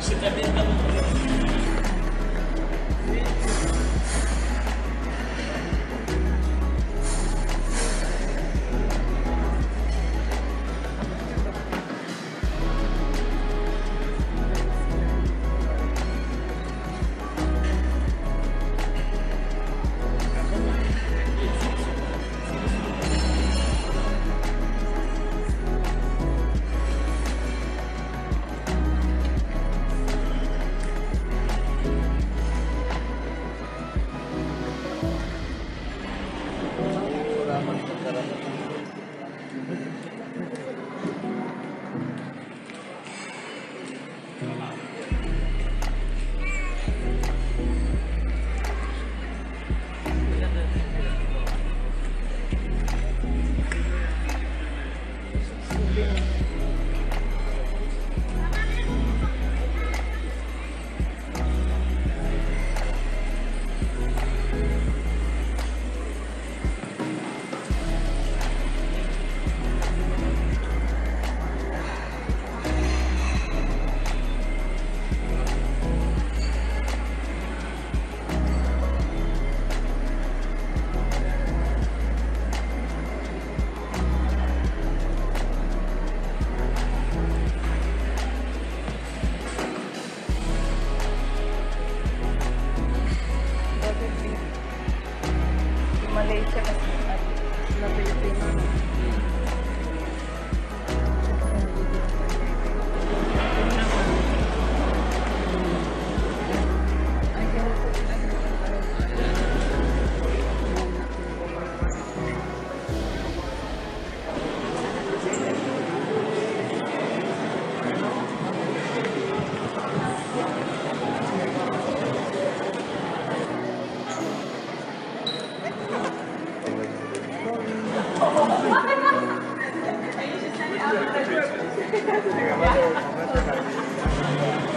Você está? leite vez, uma vez, uma. Thank you.